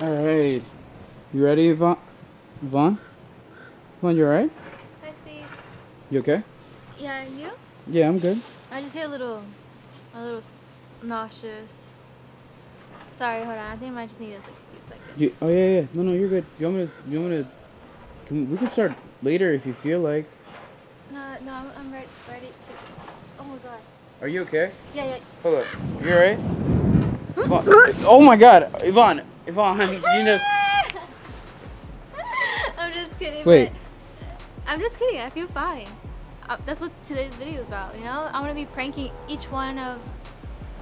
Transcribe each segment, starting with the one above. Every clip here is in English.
All right. You ready, Yvonne? Yvonne? Yvonne, you alright? Hi, Steve. You okay? Yeah, you? Yeah, I'm good. I just feel a little, a little nauseous. Sorry, hold on. I think I might just need like a few seconds. You, oh yeah, yeah. No, no, you're good. You want me to? You want me to? Can we, can start later if you feel like. No, no, I'm, I'm ready, ready to. Oh my god. Are you okay? Yeah, yeah. Hold up. You alright? Oh my God, Yvonne, Yvonne, you know. I'm just kidding. Wait. But I'm just kidding. I feel fine. Uh, that's what today's video is about. You know, I'm gonna be pranking each one of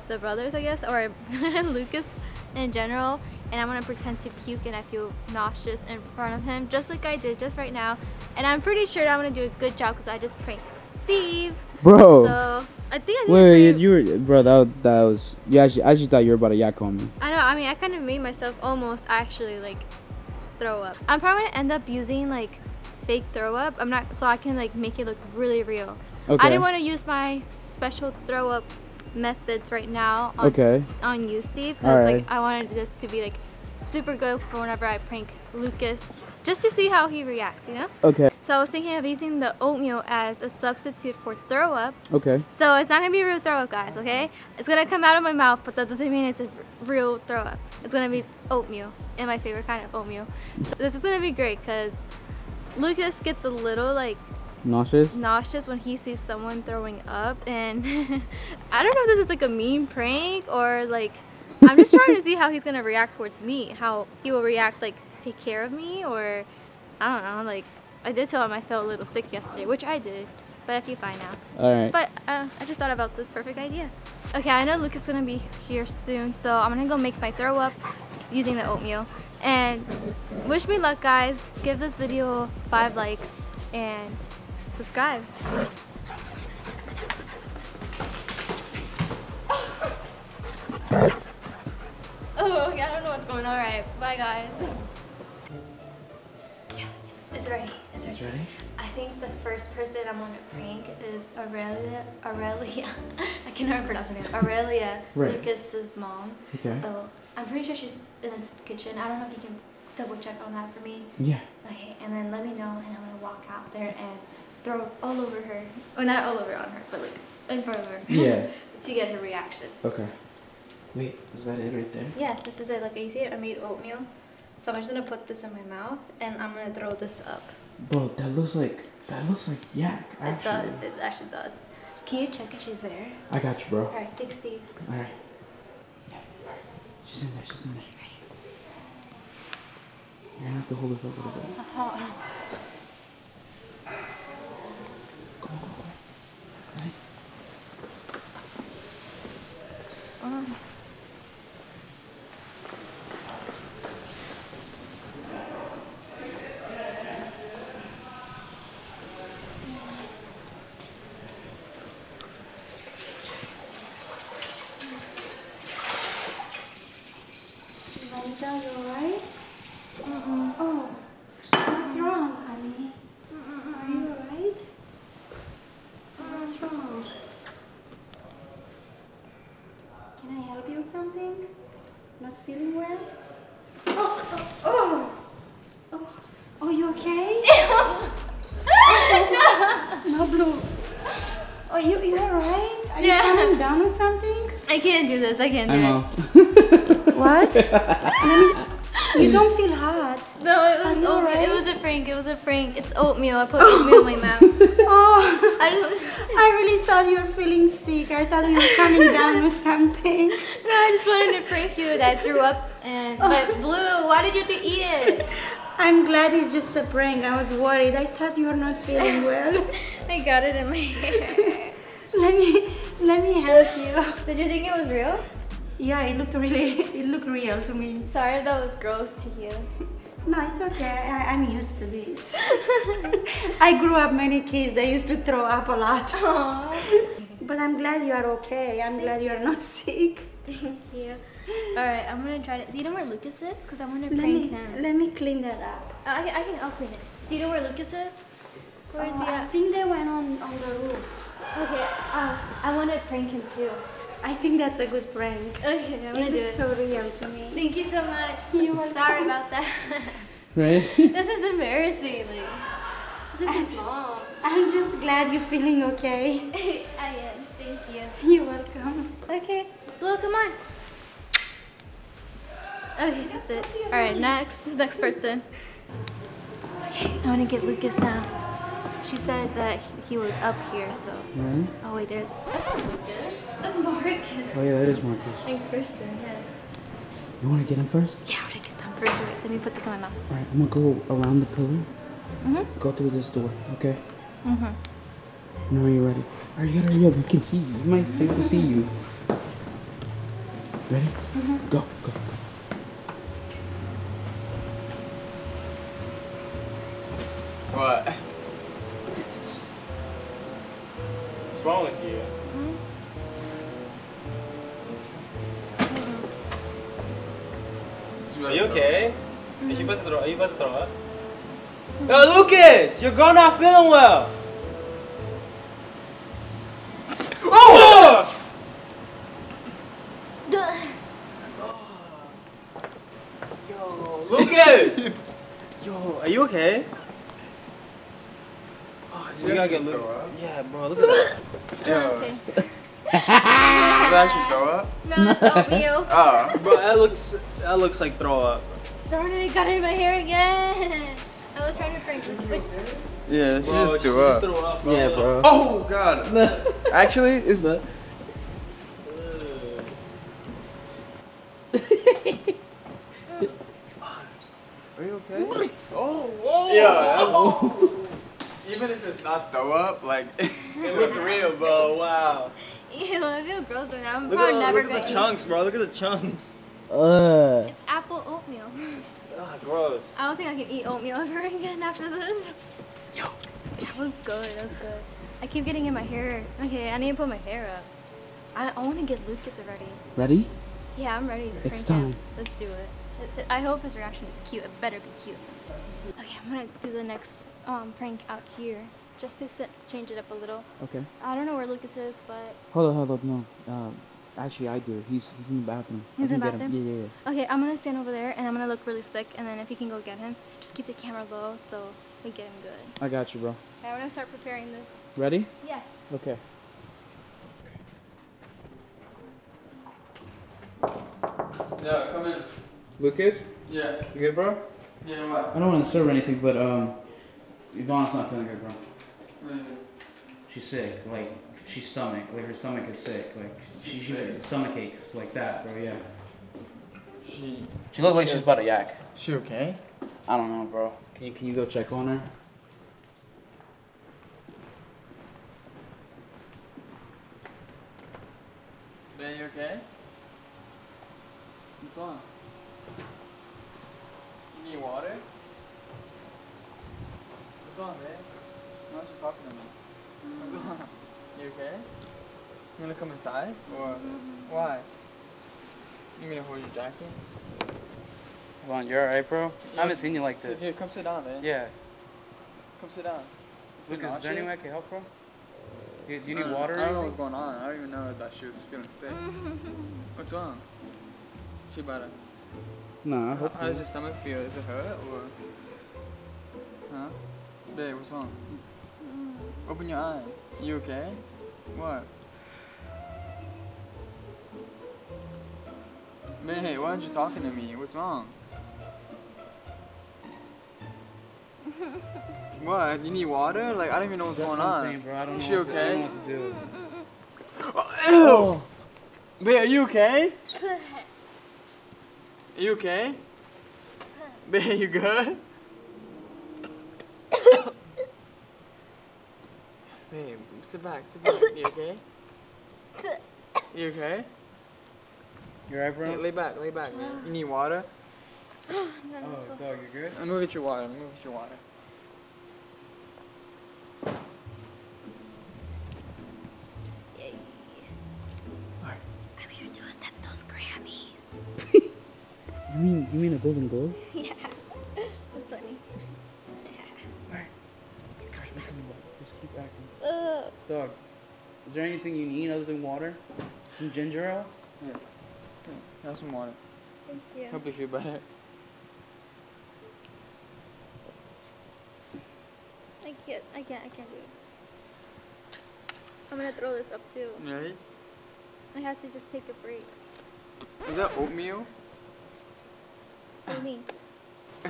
the brothers, I guess, or Lucas in general, and I'm gonna pretend to puke and I feel nauseous in front of him, just like I did just right now. And I'm pretty sure that I'm gonna do a good job because I just pranked Steve. Bro. So I think I need Wait, to you were, bro. That that was. You actually, I just thought you were about to yak on me. I know. I mean, I kind of made myself almost actually like throw up. I'm probably gonna end up using like fake throw up. I'm not so I can like make it look really real. Okay. I didn't want to use my special throw up methods right now on, Okay. on you, Steve, because Alright. like I wanted this to be like super good for whenever I prank Lucas, just to see how he reacts, you know. Okay. So I was thinking of using the oatmeal as a substitute for throw up. Okay. So it's not gonna be a real throw up, guys. Okay? It's gonna come out of my mouth, but that doesn't mean it's a real throw up. It's gonna be oatmeal, and my favorite kind of oatmeal. So this is gonna be great because Lucas gets a little like Nauseous. nauseous when he sees someone throwing up, and I don't know if this is like a mean prank or like I'm just trying to see how he's gonna react towards me, how he will react like to take care of me, or I don't know. Like I did tell him I felt a little sick yesterday, which I did, but I feel fine now. All right. But uh, I just thought about this perfect idea. Okay, I know Lucas is gonna be here soon, so I'm gonna go make my throw up using the oatmeal. And wish me luck, guys. Give this video five likes and subscribe. Oh, okay, I don't know what's going on. All right, bye, guys. Yeah, it's, it's ready. It's ready. Ready? I think the first person I'm gonna prank is Aurelia. Aurelia. I can never pronounce her name. Aurelia, Right. Lucas's mom. Okay. So I'm pretty sure she's in the kitchen. I don't know if you can double check on that for me. Yeah. Okay, and then let me know, and I'm gonna walk out there and throw all over her. Well, not all over on her, but like in front of her. Yeah. to get her reaction. Okay. Wait, is that it right there? Yeah, this is it. Like you see it, I made oatmeal. So I'm just gonna put this in my mouth, and I'm gonna throw this up. Bro, that looks like that looks like yak. It Actually. does. It actually does. Can you check if she's there? I got you, bro. All right, thanks, Steve. All right. Yeah. All right. She's in there. She's in there. You're gonna have to hold it for a little bit. Uh-huh. Go, go, go. Ready? Um, Vanessa, you alright? mm-mm. Oh, what's wrong, honey? Are you alright? What's wrong? Can you with something? Not feeling well? Oh, oh, oh, oh, oh you okay? no, Blue. Are you, you alright? Are Yeah. you calming down or something? I can't do this. I can't do I'm it. out. What? Let me, you don't feel hot. No, it was you oatmeal. It alright? was a prank. It was a prank. It's oatmeal. I put oatmeal in my mouth. Oh, I just, I really thought you were feeling sick. I thought you were coming down with something. no, I just wanted to prank you that I threw up. And but Blue, why did you have to eat it? I'm glad it's just a prank. I was worried. I thought you were not feeling well. I got it in my hair. let me let me help you. Did you think it was real? Yeah, it looked really it looked real to me. Sorry if that was gross to you. No, it's okay. I, I'm used to this. I grew up many kids that used to throw up a lot. Aww. But I'm glad you are okay. I'm glad you are not sick. Thank you. Alright, I'm gonna try to. Do you know where Lucas is? Because I want to Let prank me him. let me clean that up. Uh, I, can, I can. I'll clean it. Do you know where Lucas is? Where is Oh, he I think they went on on the roof. Okay. Um, I want to prank him too. I think that's a good prank. Okay, I'm gonna It do it. so real to me. Thank you so much. You're welcome. Sorry about that. Right? this is embarrassing. Like, this is mom. I'm just glad you're feeling okay. I am. Thank you. You're welcome. Okay, Blue, come on. Okay, that's it. All right, next, next person. Okay, I'm gonna get Lucas now. She said that he was up here, so. Ready? Oh wait, there. That's not Lucas. That's Marcus. Oh yeah, that is Marcus. And Christian, yeah. You want to get him first? Yeah, I'm gonna get them first. Wait, let me put this on my mouth. All right, I'm gonna go around the pillar. Mhm. Go through this door, okay? Mhm. Now are you ready? All right, you gotta hurry up. We can see you. We might be able to see you. Ready? Mhm. Go, go. What? What's wrong with you? Are you okay? Is you about to throw? Are you about to throw up? Yo, Lucas, your girl not feeling well. Oh! Yo, Lucas. Yo, are you okay? Oh, we gotta get Lucas. Yeah, bro, look at that. Oh, okay. Did I actually throw up? No, it's oatmeal. Oh, ah. bro, that looks that looks like throw up. Darn it, it got in my hair again. I was trying to prank Lucas. Wait, Yeah, she Bro, just she threw up. threw up, Yeah, bro. Oh god. Actually, is that? Are you okay? Oh, whoa. Yeah, Even if it's not throw up, like it looks real, bro. Wow. Ew, I feel gross right now. I'm Look probably at, never look gonna at the eat. chunks, bro. Look at the chunks. Uh. It's apple oatmeal. Ah, gross. I don't think I can eat oatmeal ever again after this. Yo. That was good, that was good. I keep getting in my hair. Okay, I need to put my hair up. I, I want to get Lucas already. Ready? Yeah, I'm ready to It's prank him. time. Let's do it. It- it- I hope his reaction is cute. It better be cute. Okay, I'm gonna do the next um, prank out here, just to set, change it up a little. Okay. I don't know where Lucas is, but Hold on, hold on. No. Um, actually, I do. He's he's in the bathroom. He's in the get him. Yeah, yeah, yeah. okay, I'm gonna stand over there and I'm gonna look really sick, and then if you can go get him, just keep the camera low so we get him good. I got you, bro. Okay, I'm gonna start preparing this. Ready? Yeah. Okay. Yeah, come in. Lucas, Yeah. you good, bro? Yeah, what? I don't want to serve anything, but um, Yvonne's not feeling good, bro. Mm-hmm. She's sick. Like she's stomach. Like her stomach is sick. Like she, She's she stomach aches like that, bro. Yeah. She, She looked like she's about to yak. she okay? I don't know, bro. Can you can you go check on her? Ben, you okay? What's on? You need water? What's on, man? Why aren't you talking to me? You okay? You wanna come inside? Or why? You gonna hold your jacket? Yvonne, you're alright, bro? I haven't seen you like Sit this. here, come sit down, man. Yeah. Come sit down. You Lucas, is there any way I can help, bro? You, you need Uh, water? I don't know what's going on. I don't even know that she was feeling sick. What's wrong? She better. No, I hope how does your stomach feel? Is it hurt or? Huh? Babe, what's wrong? Open your eyes. You okay? What? Man, why aren't you talking to me? What's wrong? what? You need water? Like I don't even know what's That's going what I'm on. saying, bro. I don't know, Is she what to, I okay? don't know what to do. Oh, ew! Babe, are you okay? Are you okay? Babe, you good? Babe, sit back, sit back. You okay? You okay? You alright, Lay, bro? lay back, lay back, man. You need water? Oh, dog, you good? Let me go get your water. Let me go get your water. All right. I'm here to accept those Grammys. You mean you mean a golden globe? yeah. Is there anything you need other than water? Some ginger ale? Yeah. Have some water. Thank you. Hope you feel better. I can't. I can't. I can't do it. I'm gonna throw this up too. Really? I have to just take a break. Is that oatmeal? For me.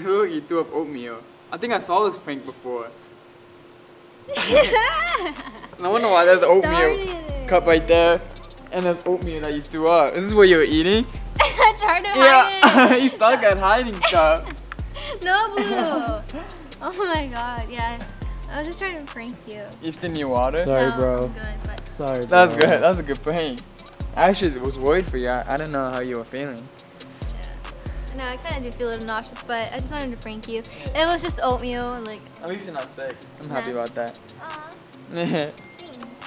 Look, you threw up oatmeal. I think I saw this prank before. No wonder why there's oatmeal Darn cup right there. And there's oatmeal that you threw up. Is this what you were eating? I tried to Yeah, hide you suck at hiding stuff. no, Blue. oh my god. Yeah. I was just trying to prank you. You still need water? Sorry, no, bro. I'm good, but Sorry. That's bro. good. That's a good prank. I actually was worried for you. I, I didn't know how you were feeling. no, I kind of do feel a little nauseous, but I just wanted to prank you. It was just oatmeal, and like. At least you're not sick. I'm happy about that. Aw.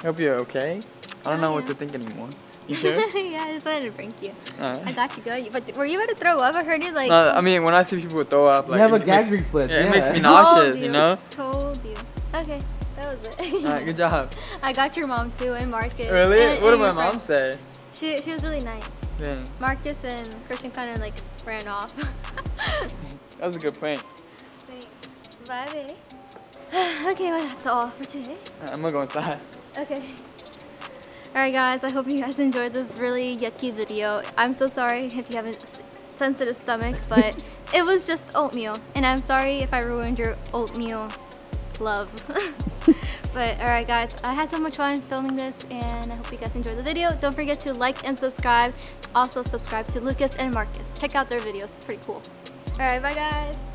Hope you're okay. I don't Oh, know what to think anymore. You sure? yeah, I just wanted to prank you. I got you good. But were you about to throw up? I heard you like. No, I mean, when I see people throw up, like. you have a gag makes, reflex. yeah, Yeah, it makes me nauseous, you know? Told you. Okay, that was it. Alright, good job. I got your mom too and Marcus. Really? and- what did my mom friend. say? She she was really nice. Dang, Marcus and Christian kind of like ran off. that was a good prank. Thanks. Bye, babe. okay, well that's all for today. Alright, I'm gonna go inside. Okay. Alright guys, I hope you guys enjoyed this really yucky video. I'm so sorry if you have a sensitive stomach, but it was just oatmeal. And I'm sorry if I ruined your oatmeal love. but alright guys, I had so much fun filming this and I hope you guys enjoyed the video. Don't forget to like and subscribe. Also subscribe to Lucas and Marcus. Check out their videos, it's pretty cool. Alright, bye guys.